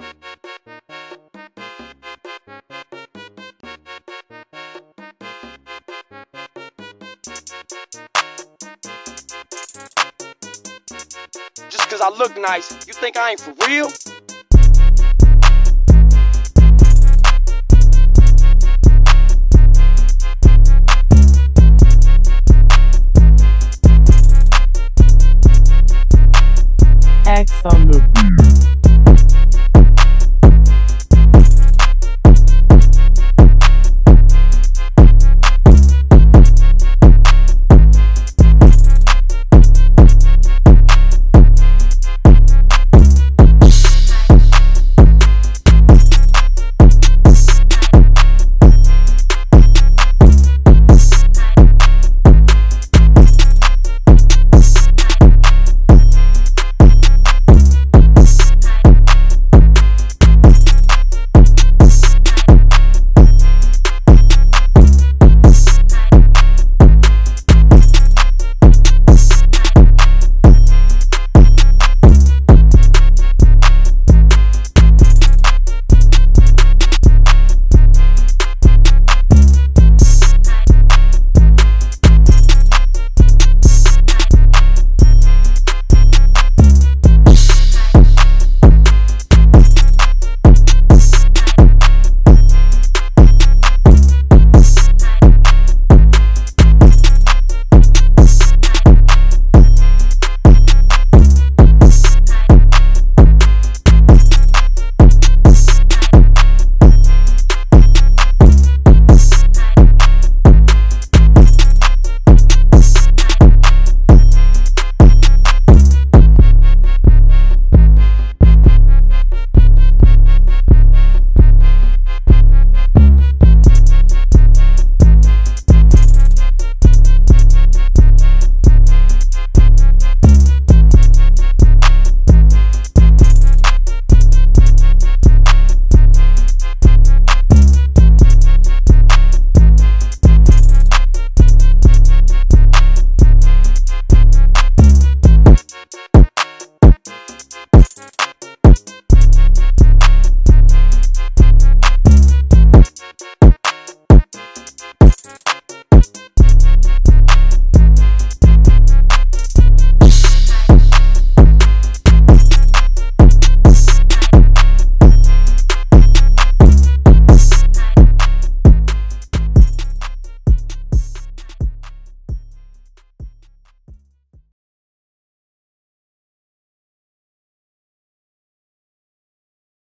Just cause I look nice, you think I ain't for real? X on the beat.